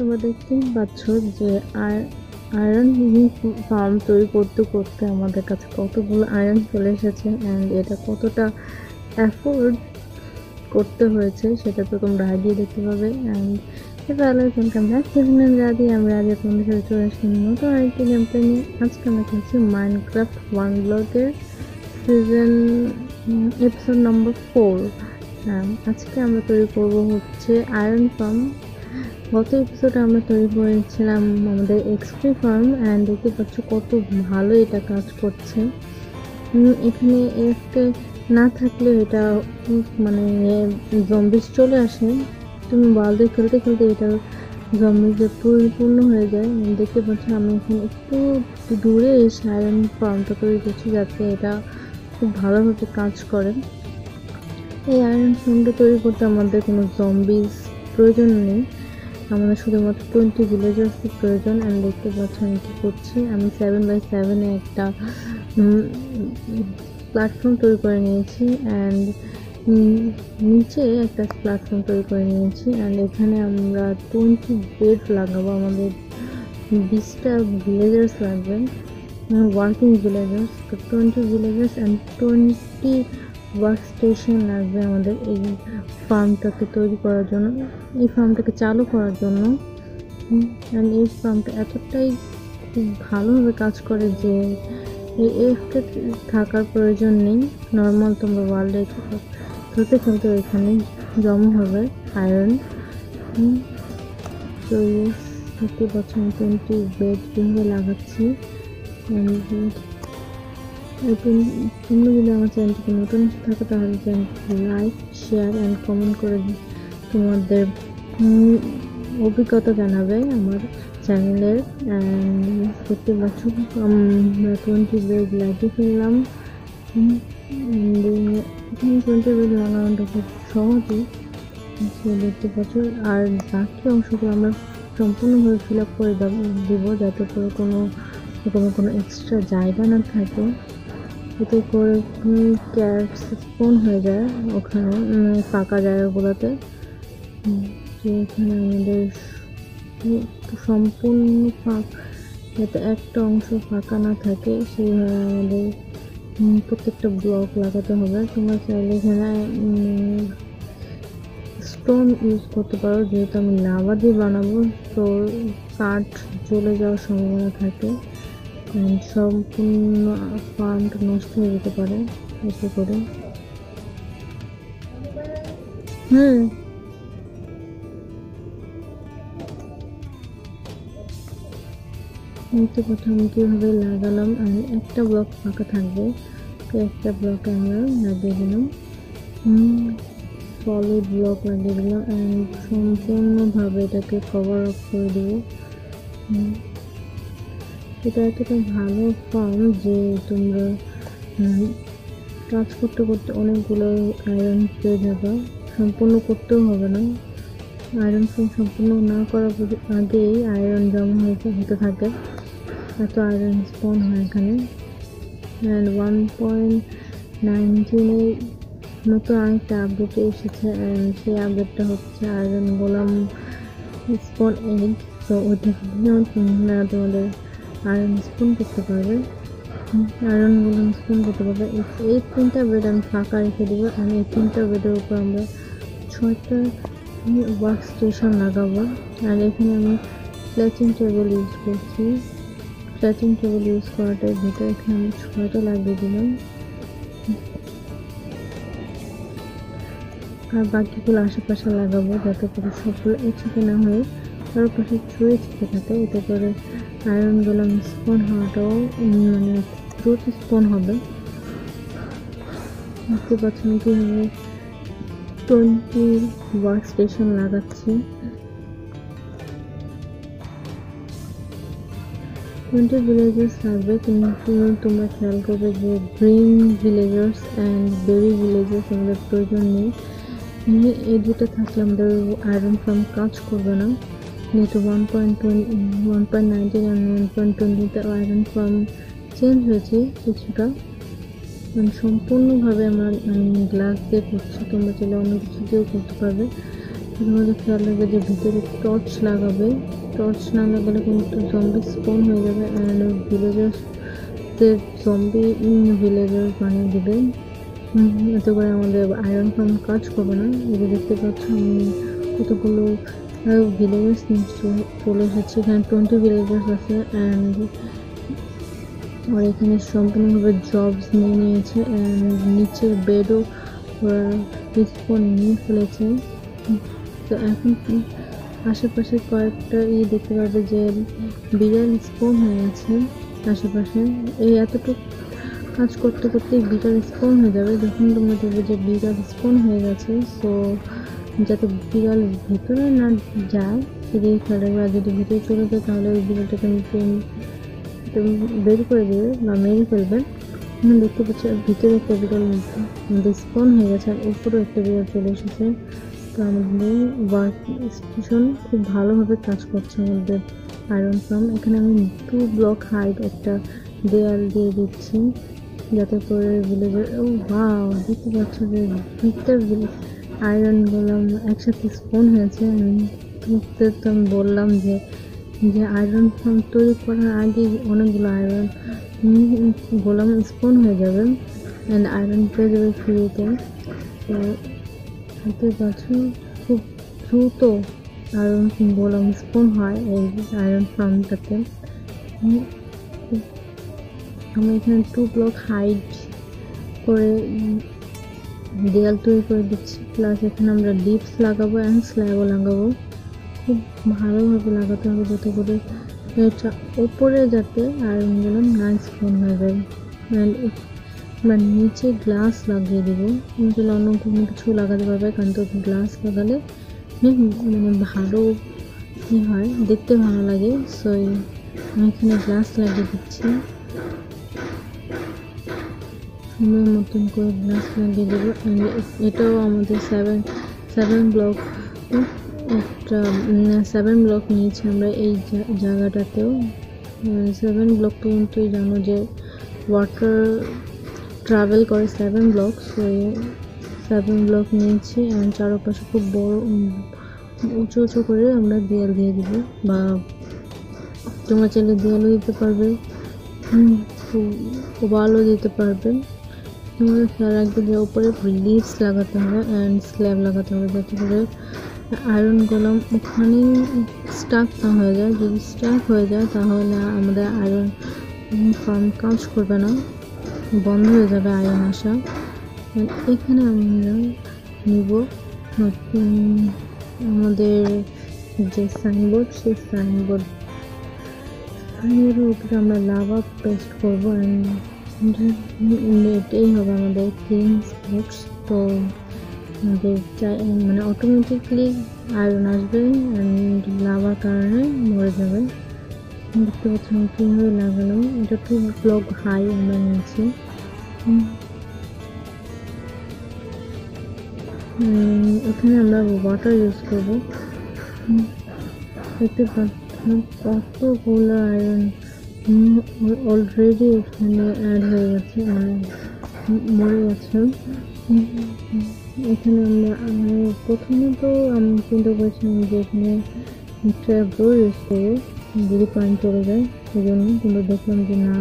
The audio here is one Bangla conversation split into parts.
তোমরা দেখতেই পাচ্ছ যে আয়রন ফার্ম তৈরি করতে করতে আমাদের কাছে কতগুলো আয়রন চলে এসেছে অ্যান্ড এটা কতটা অ্যাফোর্ড করতে হয়েছে সেটা তো তোমরা আইডিয়া দেখতে পাবে and hello welcome back seven রাজি আমরা আজ তোমাদের সাথে চলে আসলাম নতুন আরেকটি গেম নিয়ে। আজকে আমরা খেলছি মাইনক্রাফট ওয়ান ব্লকের সিজন এপিসোড নম্বর ফোর আজকে আমরা তৈরি করব হচ্ছে আয়রন ফার্ম গত এপিসোডে আমরা তৈরি করেছিলাম আমাদের এক্সপি ফার্ম অ্যান্ড দেখতে পাচ্ছ কত ভালো এটা কাজ করছে। এখানে একটা না থাকলে এটা মানে জম্বিস চলে আসে। তুমি বাল দিয়ে খেলতে খেলতে এটা জম্বিসে পরিপূর্ণ হয়ে যায়। দেখতে পাচ্ছ আমি এখন একটু দূরে এসে আয়রন ফার্মটা তৈরি করছি যাতে এটা খুব ভালোভাবে কাজ করে। এই আয়রন ফার্মটা তৈরি করতে আমাদের কোনো জম্বিস প্রয়োজন নেই। আমাদের শুধুমাত্র টোয়েন্টি ভিলেজার্সের প্রয়োজন আমি দেখতে পাচ্ছি আমি কী করছি। আমি সেভেন বাই সেভেনে একটা প্ল্যাটফর্ম তৈরি করে নিয়েছি অ্যান্ড নিচে একটা প্ল্যাটফর্ম তৈরি করে নিয়েছি অ্যান্ড এখানে আমরা টোয়েন্টি বেড লাগাবো। আমাদের বিশটা ভিলেজার্স লাগবে। Working villagers twenty villagers and twenty work station লাগবে আমাদের এই ফার্মটাকে তৈরি করার জন্য, এই ফার্মটাকে চালু করার জন্য। এই ফার্মটা এতটাই ভালোভাবে কাজ করে যে এফকে থাকার প্রয়োজন নেই। নর্মাল তোমরা ওয়ার্ল্ডে খেলতে খেলতে ওইখানে জমা হবে আয়রন তো দেখতে আমি টোয়েন্টি বেড কীভাবে লাগাচ্ছি। তোমরা যদি আমার চ্যানেলটিকে নতুন থাকো, তাহলে চ্যানেলটি লাইক শেয়ার অ্যান্ড কমেন্ট করে তোমাদের অভিজ্ঞতা জানাবে আমার চ্যানেলের। দেখতে বছর টোয়েন্টি বেড লাগিয়ে ফেললাম টোয়েন্টি বেড লাগানোটা খুব সহজই দেখতে পাচ্ছ আর বাকি অংশগুলো আমরা সম্পূর্ণভাবে ফিল আপ করে দেবো যাতে করে কোনো কোনো কোনো এক্সট্রা জায়গা না থাকে। এতে করে ক্যাট স্পন হয়ে যায় ওখানে ফাঁকা জায়গাগুলোতে। যে এখানে আমাদের সম্পূর্ণ ফাঁক যাতে একটা অংশ ফাঁকা না থাকে, সেইভাবে আমাদের প্রত্যেকটা ব্লক লাগাতে হবে। তোমরা চাইলে এখানে স্টোন ইউজ করতে পারো, যেহেতু আমি লাভা দিয়ে বানাবো, তো কাঠ জ্বলে যাওয়ার সম্ভাবনা থাকে। সম্পূর্ণ ফান্ড নষ্ট হয়ে যেতে পারে এসে করে। হুম। নিত্য প্রথম কীভাবে লাগালাম, আর একটা ব্লক ফাঁকা থাকবে, তো একটা ব্লক আমরা লাগিয়ে দিলাম। সলিড ব্লক লাগিয়ে দিলাম অ্যান্ড সম্পূর্ণভাবে এটাকে কভার আপ করে দেবো। এটা এতটা ভালো ফার্ম যে তোমরা কাজ করতে করতে অনেকগুলো আয়রন পেয়ে যাবে। সম্পূর্ণ করতেও হবে না। আয়রন ফার্ম সম্পূর্ণ না করার আগেই আয়রন জমা হয়েছে, হতে থাকে। এত আয়রন স্পন হয় এখানে। অ্যান্ড ওয়ান পয়েন্ট নাইনটিনের মতো আরেকটা আপডেট এসেছে সেই আপডেটটা হচ্ছে আয়রন গোলাম স্পন এগ তো ওইটা তোমাদের আয়রন স্পুন করতে পারবে। আয়রনগুলো স্পুন করতে পারবে। এই তিনটা বেড আমি ফাঁকা রেখে দেবো। আর এই তিনটা বেডের উপর আমরা ছয়টা ওয়ার্ক স্টেশন লাগাবো। আর এখানে আমি প্লেটিং টেবিল ইউজ করছি। প্লেটিং টেবিল ইউজ করাটার ভিতরে এখানে আমি ছয়টা লাগিয়ে দিলাম। আর বাকিগুলো আশেপাশে লাগাবো যাতে করে সবগুলো একসাথে না হয়ে। তার পাশে ছুঁয়ে ছিটে থাকে, এতে করে আয়রন আয়রনগুলো স্পন হওয়াটাও মানে দ্রুত স্পন হবে। দেখতে পাচ্ছেন কীভাবে টোয়েন্টি ওয়ার্ক স্টেশন লাগাচ্ছি? টোয়েন্টি ভিলেজার্স লাগবে কিন্তু তোমরা খেয়াল করবে যে green villagers and baby villagers আমাদের প্রয়োজন নেই। এই দুটো থাকলে আমাদের আয়রন ফার্ম কাজ করবে না। Point nineteen and one point টোয়েন্টিতে আয়রন ফার্ম চেঞ্জ হয়েছে, কিছুটা। মানে সম্পূর্ণভাবে আমার আমি গ্লাস দিয়ে করছি, তোমরা চাইলে অন্য কিছু দিয়েও করতে পারবে। তোমাদের খেয়াল রাখবে যে ভিতরে টর্চ লাগাবে। টর্চ না লাগালে কিন্তু জম্বি স্পন হয়ে যাবে অ্যান্ড ভিলেজার্সদের জম্বি ভিলেজার বানিয়ে দেবে। এতে করে আমাদের আয়রন ফার্ম কাজ করবে না। এই দেখতে পাচ্ছ আমি কতগুলো ভিলেজার্স চলে এসেছে এখানে টোয়েন্টি ভিলেজার্স আছে অ্যান্ড আর এখানে সম্পূর্ণভাবে জবস নিয়ে নিয়েছে অ্যান্ড নিচের বেডও ওরা নিয়ে ফেলেছে। তো এখন আশেপাশে কয়েকটা ইয়ে দেখতে পারবে যে বিড়াল স্পন হয়ে গেছে আশেপাশে। এই এতটুকু কাজ করতে করতে বিড়াল স্পন হয়ে যাবে। যখন তোমরা দেখবে যে বিড়াল স্পন হয়ে গেছে সো যাতে বিড়াল ভেতরে না যায় সেদিকে খেয়াল যদি ভেতরে চলে যায়, তাহলে ওই বিড়ালটাকে তুমি বের করে দেবে বা মেরে ফেলবে। এখন দেখতে পাচ্ছি ভিতরে একটা বিড়াল আমাদের স্পন হয়ে গেছে আর উপরেও একটা বিড়াল চলে এসেছে। তো আমাদের ওয়ার্ক স্টেশন খুব ভালোভাবে কাজ করছে আমাদের আয়রন ফার্ম এখানে আমি টু ব্লক হাইট একটা দেয়াল দিয়ে দিচ্ছি, যাতে করে ভিলেজের ও ভাও দেখতে পাচ্ছ যে দুইটা আয়রন বললাম, একসাথে স্পন হয়েছে, আমি তো আমি বললাম যে যে আয়রন তৈরি করার আগে অনেকগুলো আয়রন গোলাম স্পন হয়ে যাবে অ্যান্ড আয়রন পেয়ে যাবে ফ্রিতে। তো দেখতে পাচ্ছ খুব দ্রুত আয়রন গোলাম স্পন হয় এই আয়রন ফার্মটাতে আমি এখানে টু ব্লক হাইট করে দেয়াল তৈরি করে দিচ্ছি। প্লাস এখানে আমরা ডিপস লাগাবো অ্যান্ড স্ল্যাবও লাগাবো। খুব ভালোভাবে লাগাতে হবে যাতে করে এটা ওপরে যাতে আয়রন গেলাম না স্পন হয়ে যায়। অ্যান্ড আমরা নিচে গ্লাস লাগিয়ে দেবো। কিন্তু অন্য কোনো কিছু লাগাতে পারবে কারণ তো গ্লাস লাগালে মানে ভালো হয়, দেখতে ভালো লাগে। সো আমি এখানে গ্লাস লাগিয়ে দিচ্ছি। সুন্দর মতন করে গ্লাস লাগিয়ে দেবো। এটাও আমাদের সেভেন সেভেন ব্লক একটা সেভেন ব্লক নিয়েছি আমরা এই জায়গাটাতেও। সেভেন ব্লক পর্যন্তই জানো যে ওয়াটার ট্রাভেল করে seven block so seven block নিয়েছি। অ্যান্ড চারপাশে খুব বড় উঁচু উঁচু করে আমরা দেয়াল দিয়ে দেবো। বা তোমরা চাইলে দেয়ালও দিতে পারবে ওয়ালও দিতে পারবে। রাখবে উপরে লিভস লাগাতে হবে অ্যান্ড স্ল্যাব লাগাতে হবে যাতে করে আয়রন গোলাম ওখানেই স্টাক না হয়ে যায়। যদি স্টাক হয়ে যায় তাহলে আমাদের আয়রন ফার্ম কাজ করবে না। বন্ধ হয়ে যাবে আয়রন আসা। এখানে আমরা নিব আমাদের যে সাইনবোর্ড সেই সাইনবোর্ড সাইনবোর্ডের উপরে আমরা লাভা পেস্ট করব অ্যান্ড এটাই হবে আমাদের ক্লিন স্পটস তো আমাদের মানে অটোমেটিকলি আয়রন আসবে অ্যান্ড লাভার কারণে মরে যাবে। দেখতে পাচ্ছি আমি কীভাবে লাগালাম এটা টু ব্লক হাই আমরা নিয়েছি। এখানে আমরা ওয়াটার ইউজ করব। দেখতে পাচ্ছেন কতগুলো আয়রন অলরেডি এখানে অ্যাড হয়ে গেছে মানে মরে গেছে। এখানে আমরা আমি প্রথমে তো আমি চিন্তা করেছিলাম যে এখানে ইউজ করব যদি পানি চলে যায় সেজন্য কিন্তু দেখলাম যে না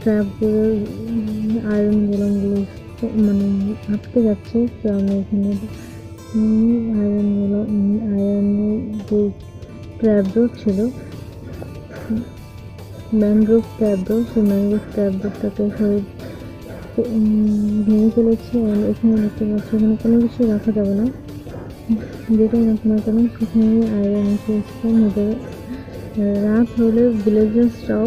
ট্র্যাপ আয়রন গোলামগুলো মানে আটকে যাচ্ছে। তো আমি এখানে আয়রনগুলো আয়রনের যে ট্র্যাপডোর ছিল ম্যানগ্রোভ ট্র্যাপডোর সেই ম্যানগ্রোভ ট্র্যাপডোরটাকে সবাই ভেঙে ফেলেছি আর এখানে দেখতে পাচ্ছি, এখানে কোনো কিছু রাখা যাবে না। যেটাই রাখা না কেন সেখানে আয়রন হয়ে যাবে রাত হলে ভিলেজার্সরাও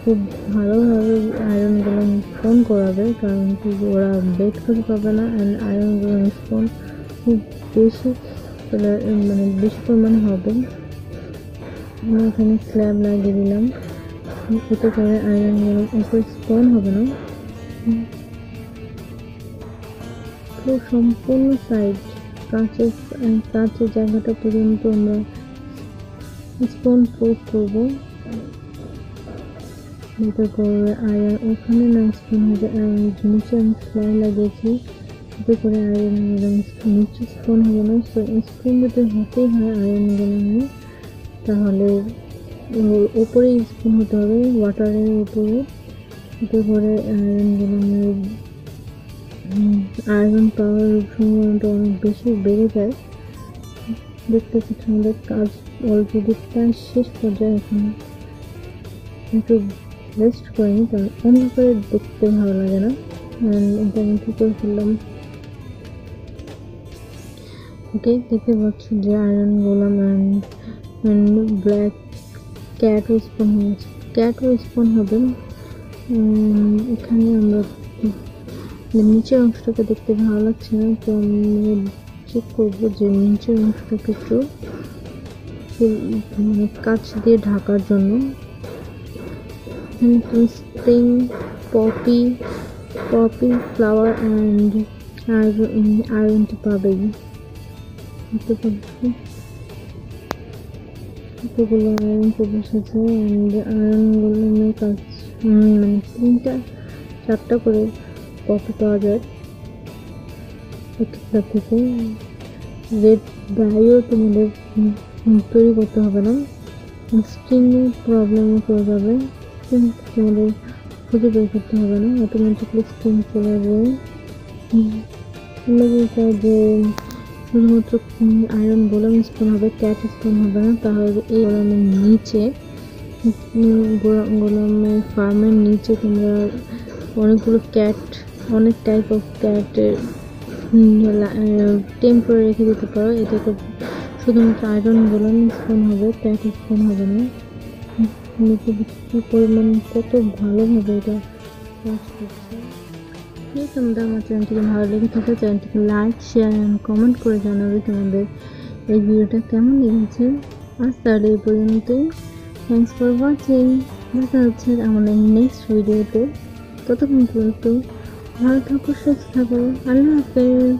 খুব ভালোভাবে আয়রনগুলো স্পন করাবে, কারণ কি ওরা বেড করে পাবে না অ্যান্ড আয়রনগুলো স্পন খুব বেশি মানে বেশি পরিমাণে হবে। আমি এখানে স্ল্যাব লাগিয়ে দিলাম। এতে করে আয়রনগুলো উপরে স্পন হবে না। পুরো সম্পূর্ণ সাইড কাঁচের কাঁচের জায়গাটা পর্যন্ত আমরা স্পন প্রুফ করব। যাতে করে আয়রন ওখানে না স্পন যায় আর নিচে আমি সেলাই লাগিয়েছি। এতে করে আয়রন নিচে স্পন হবে না। সো স্পুন যদি হতেই হয় আয়রন গোলামে তাহলে ওপরে স্পুন হতে হবে ওয়াটারের উপরে। এতে করে আয়রন গোলামের আয়রন পাওয়ার সম্ভাবনাটা অনেক বেশি বেড়ে যায়। দেখতে পাচ্ছি আমাদের কাজ অলরেডি প্রায় শেষ পর্যায়ে এখন একটু রেস্ট করিনি কারণ অন্ধকারে দেখতে ভালো লাগে না। এটা আমি কী করে ফেললাম। ওকে দেখতে পাচ্ছি যে iron golem and black cat spawn হয়েছে। ক্যাট স্পন হবে। এখানে আমরা নিচের অংশটাকে দেখতে ভালো লাগছে না, তো আমি চেক করব যে নিচের অংশটাকে একটু মানে কাছ দিয়ে ঢাকার জন্য। Spring poppy poppy flower and আয়রনটি পাবেই বুঝতে পারছি কতগুলো আয়রন অ্যান্ড আয়রনগুলো কাজ মানে তিনটা, চারটা করে কপি পাওয়া যায়? একটা থেকে। রেড ডাইও তোমাদের তৈরি করতে হবে না। স্ক্রিনের প্রবলেমও চলে যাবে। তোমাদের খুঁজে বের করতে হবে না। অটোমেটিকলি স্ক্রিন চলে যাবে যে শুধুমাত্র আয়রন গোলাম স্টোন হবে ক্যাট স্টোন হবে না, তাহলে এই গোলামের নিচে গোলামের ফার্মের নিচে তোমরা অনেকগুলো ক্যাট অনেক টাইপ অফ ক্যাটের টেম্পোরে রেখে দিতে পারো। এটাকে শুধুমাত্র আয়রন গোলাম স্টোন হবে ক্যাট স্টোন হবে না। পরিমাণ, কত ভালোভাবে এটা কাজ করছে যদি তোমাদের আমার চ্যানেলটিকে ভালো লেগে থাকে চ্যানেলটিকে লাইক শেয়ার অ্যান্ড কমেন্ট করে জানাবে তোমাদের এই ভিডিওটা কেমন লেগেছে। আজ তাহলে এই পর্যন্তই। থ্যাংকস ফর ওয়াচিং দেখা হচ্ছে আমাদের নেক্সট ভিডিওতে ততক্ষণ পর্যন্ত ভালো থাকো, সুস্থ থাকো। আল্লাহ হাফেজ।